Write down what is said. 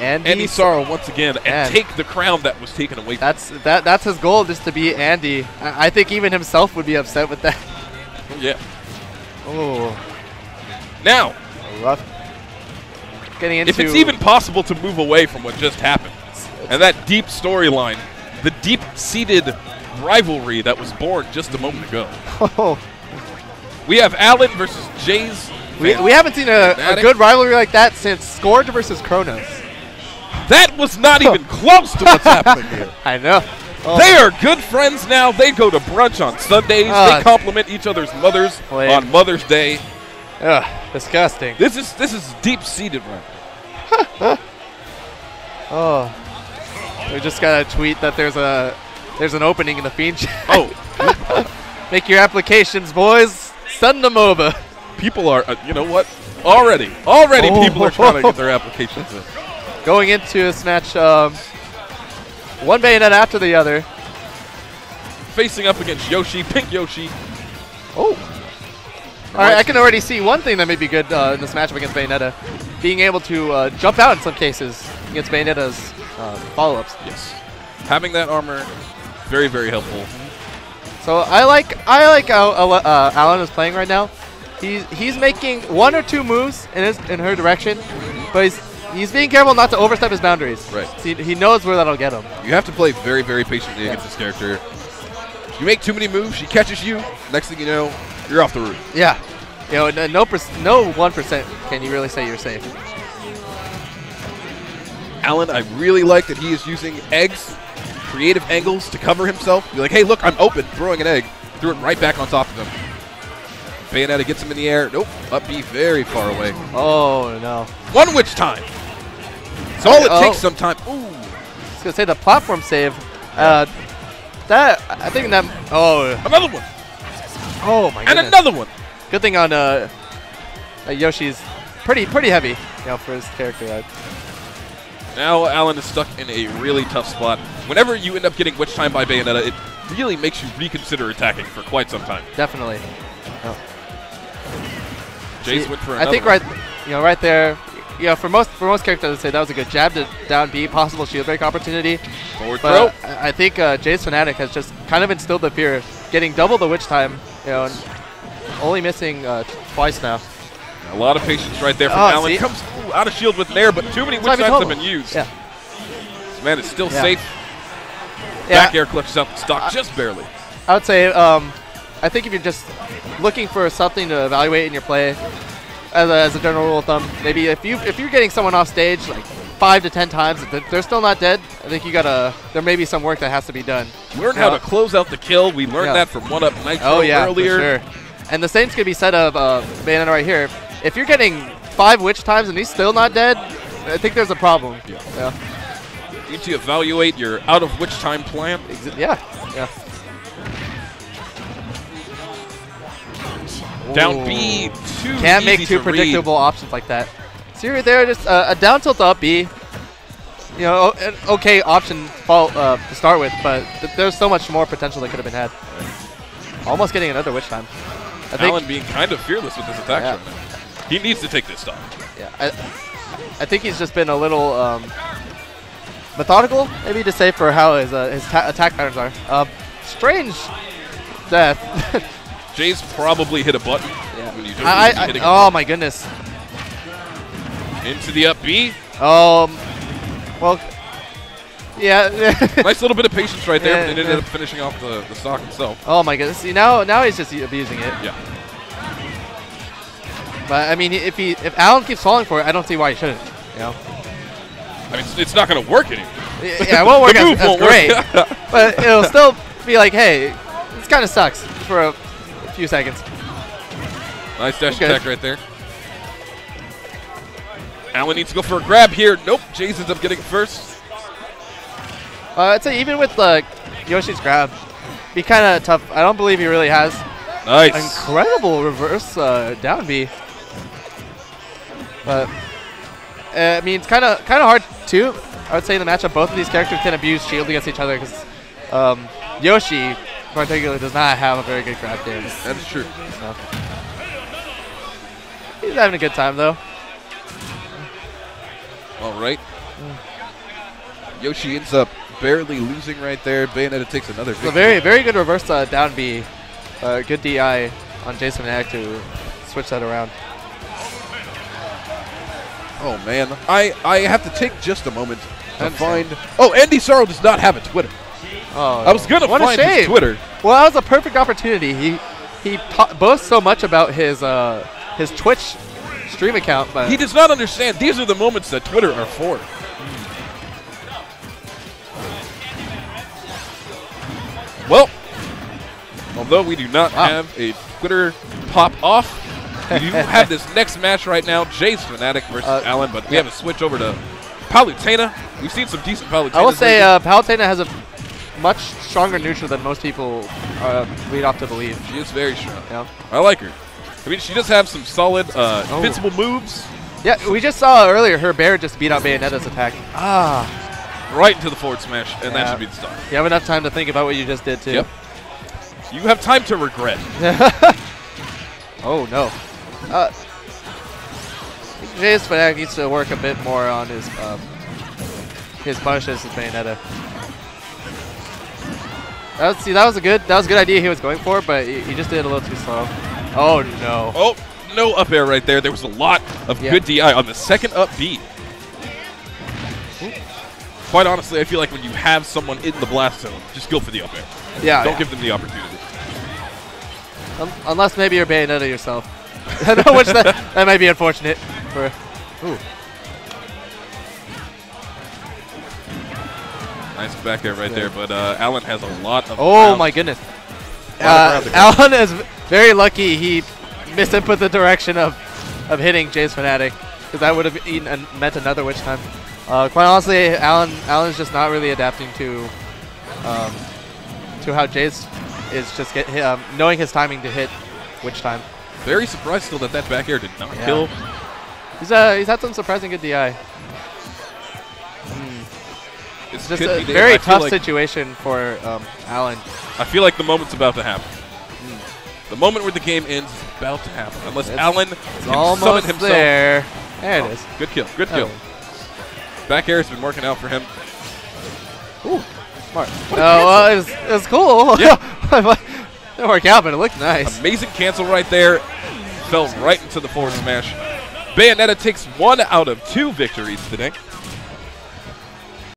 Andy, Andy Sorrow once again and take the crown that was taken away That's that. That's his goal, just to be Andy. I, I think even himself would be upset with that. Yeah. Oh, Now, rough. Getting into. if it's even possible to move away from what just happened, and that deep storyline, the deep-seated rivalry that was born just a moment ago, Oh, we have Alan versus Jay's. we, we haven't seen a, a good rivalry like that since Scourge versus Kronos. That was not even close to what's happening here. I know. Oh, They are good friends now. They go to brunch on Sundays. Ah. they compliment each other's mothers Lame. on Mother's Day. ugh, disgusting. This is this is deep seated right. Oh, we just got a tweet that there's a there's an opening in the Fiend chat. Oh, Make your applications, boys. Send them over. people are. Uh, you know what? Already, already, Oh. people are trying to get their applications in. Going into this match, um, one bayonet after the other. Facing up against Yoshi, Pink Yoshi. Oh. All right, I can already see one thing that may be good uh, in this matchup against Bayonetta, being able to uh, jump out in some cases against Bayonetta's uh, follow-ups. Yes, having that armor, very very helpful. So I like I like how uh, uh, Alan is playing right now. He's he's making one or two moves in his in her direction, but he's he's being careful not to overstep his boundaries. Right. He, he knows where that'll get him. You have to play very very patiently Yeah. against this character. You make too many moves, she catches you. Next thing you know, you're off the roof. Yeah. You know, no no one percent can you really say you're safe. Alan, I really like that he is using eggs, creative angles to cover himself. Be like, hey, look, I'm open, throwing an egg. Threw it right back on top of him. Bayonetta gets him in the air. Nope, up B very far away. Oh no. One witch time. It's all it Oh. takes sometimes. Ooh. I was gonna say the platform save. Uh, that I think that. Oh. Another one. Oh my god. And goodness. another one. Good thing on uh, uh, Yoshi's pretty pretty heavy, you know, for his character. Uh, Now Alan is stuck in a really tough spot. Whenever you end up getting witch time by Bayonetta, it really makes you reconsider attacking for quite some time. definitely. Jace See, went for I think one. right, you know, right there. You know, for most for most characters, I'd say that was a good jab to down B, possible shield break opportunity. Forward. But I I think uh, Jaysfanatic has just kind of instilled the fear, getting double the witch time, you know, and only missing uh, twice now. A lot of patience right there from Oh, Alan. see? Comes ooh, out of shield with Nair, but too many witch times have been used. Yeah. Man, it's still Yeah. safe. Yeah. Back air clutches out the stock just barely. I would say, um, I think if you're just looking for something to evaluate in your play, as a, as a general rule of thumb, maybe if you if you're getting someone off stage like five to ten times, if they're still not dead. I think you gotta. There may be some work that has to be done. Learn how to close out the kill. We learned Yeah. that from One Up Nitro Oh yeah, earlier. for sure. And the same's gonna be said of uh, Bayonetta right here. If you're getting five witch times and he's still not dead, I think there's a problem. Yeah. Yeah. You need to evaluate your out of witch time plan. Exa- yeah. Yeah. Down. B, too Can't make two to read. predictable options like that. See right there, just uh, a down tilt up B. You know, an okay option fall, uh, to start with, but th- there's so much more potential that could have been had. Almost getting another witch time. I think. Alan being kind of fearless with his attack Yeah. right now. He needs to take this stock. Yeah, I, I think he's just been a little um, methodical, maybe to say for how his uh, his attack patterns are. Uh, strange death. Jay's probably hit a button yeah. when you don't I, need to be I, oh my goodness. into the up B. Um. Well. Yeah. nice little bit of patience right there, Yeah, but it ended yeah. up finishing off the, the stock himself. oh my goodness. See now now he's just abusing it. Yeah. But I mean, if he if Alan keeps falling for it, I don't see why he shouldn't. You know. I mean, it's, it's not going to work anymore. Yeah, yeah, it won't work The as, as won't great, work. but it'll still be like, hey, this kind of sucks for a few seconds. nice dash Okay. attack right there. Alan needs to go for a grab here. Nope. Jays ends up getting first. Uh, I'd say even with uh, Yoshi's grab, be kind of tough. I don't believe he really has Nice. incredible reverse uh, down B. But uh, I mean, it's kind of kind of hard too. I would say in the matchup, both of these characters can abuse shield against each other because um, Yoshi, particularly, does not have a very good grab game. That is true. So. He's having a good time though. All right. Yoshi ends up barely losing right there. Bayonetta takes another a very, very good reverse uh, down B. Uh, good DI on Jaysfanatic to switch that around. Oh man, I I have to take just a moment to find. Oh, Andy Sorrow does not have a Twitter. Oh, I was gonna what find his Twitter. Well, that was a perfect opportunity. He he boasts so much about his uh, his Twitch stream account, but He does not understand. These are the moments that Twitter are for. Well, although we do not Wow. have a Twitter pop off, we do have this next match right now: Jaysfanatic versus Uh, Alan. But we yeah. have a switch over to Palutena. We've seen some decent Palutena. I will say uh, Palutena has a much stronger neutral than most people uh, lead off to believe. she is very strong. Yeah. I like her. I mean, she does have some solid uh, Oh. invincible moves Yeah, we just saw earlier her bear just beat out Bayonetta's attack. Ah, right into the forward smash, and that should be the start. you have enough time to think about what you just did too. Yep. You have time to regret. Oh no. Uh, Jaysfanatic needs to work a bit more on his um, his punishes with Bayonetta. That was, see, that was a good that was a good idea he was going for, but he, he just did it a little too slow. Oh no. Oh, no up air right there. There was a lot of Yeah. good DI on the second up B. Quite honestly, I feel like when you have someone in the blast zone, just go for the up air. Yeah. Don't yeah. give them the opportunity. Un- unless maybe you're Bayonetta yourself. Which that, that might be unfortunate for. Ooh. Nice back air right there, but uh, Alan has a lot of. Oh ground. my goodness. Uh, Alan is very lucky he misinput the direction of, of hitting Jaysfanatic because that would have eaten and meant another witch time. Uh, quite honestly, Alan Alan's just not really adapting to um, to how Jace is just get hit, um, knowing his timing to hit witch time. Very surprised still that that back air did not Yeah. kill. He's uh, he's had some surprising good DI. It's Just could a be very tough like, situation for um, Alan. I feel like the moment's about to happen. The moment where the game ends is about to happen, unless It's- Alan It's can summon almost himself. there. There it Oh, is. Good kill. Good kill. Oh. Back air has been working out for him. Ooh, smart. Oh, well, it was, it was cool. Yeah. Didn't work out, but it looked nice. Amazing cancel right there. Fell right into the forward smash. Bayonetta takes one out of two victories today.